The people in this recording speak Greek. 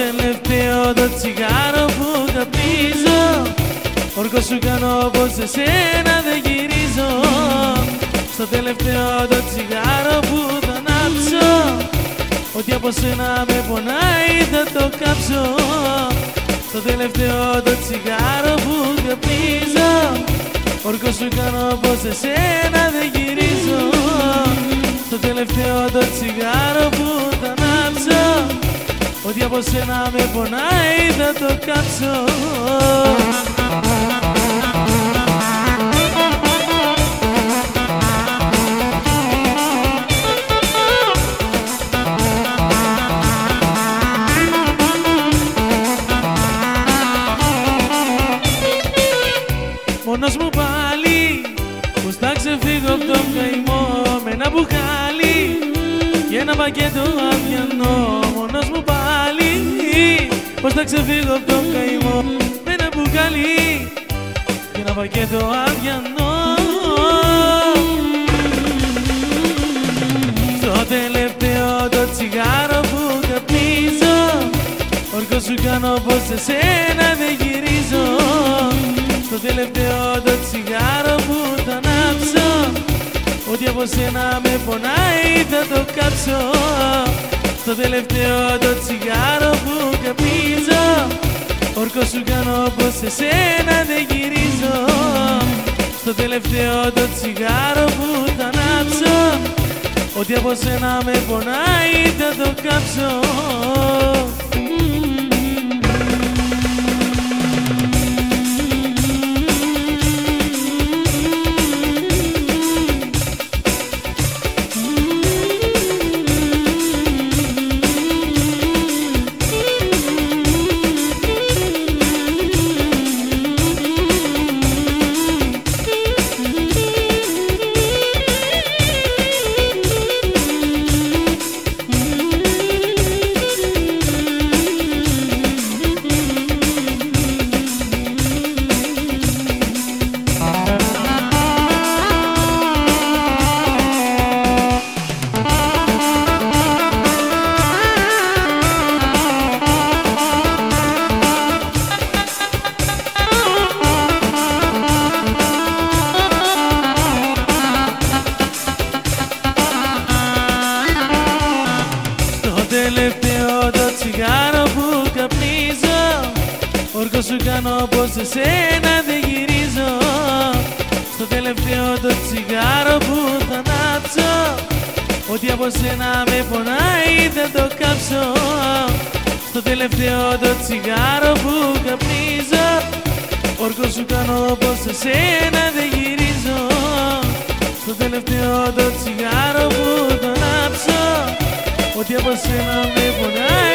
τελευταίο το τσιγάρο που καπνίζω Όρκο σου κάνω πως εσένα δεν γυρίζω. Στο τελευταίο το τσιγάρο που θα ανάψω. Ότι από σένα με πονάει θα το κάψω. Στο τελευταίο το τσιγάρο που καπνίζω Όρκο σου κάνω πως εσένα δεν γυρίζω. Στο τελευταίο το τσιγάρο που θα ανάψω Ότι από σένα με πονάει θα το κάψω. Μόνος μου πάλι Πώς θα ξεφύγω από τον καημό Με ένα μπουκάλι Και ένα πακέτο αδιανό Μόνος μου πάλι Πώς θα ξεφύγω από τον καημό. Με ένα μπουκάλι Και ένα πακέτο αδιανό. Στο τελευταίο το τσιγάρο που καπνίζω Όρκο σου κάνω πως εσένα δεν γυρίζω. Στο τελευταίο το τσιγάρο που θα ανάψω Ότι από σένα με πονάει θα το κάψω. Στο τελευταίο το τσιγάρο που καπνίζω Όρκο σου κάνω πως εσένα δεν γυρίζω. Στο τελευταίο το τσιγάρο που θα ανάψω Ότι από σένα με πονάει θα το κάψω τελευταίο το τσιγάρο που καπνίζω. Όρκο σου κάνω πως εσένα δεν γυρίζω. Στο τελευταίο το τσιγάρο που θα ανάψω. Ότι από σένα με πονάει θα το κάψω. Στο τελευταίο το τσιγάρο που καπνίζω. Όρκο σου κάνω πως εσένα δεν γυρίζω. Στο τελευταίο το τσιγάρο Porque você não me conhece né?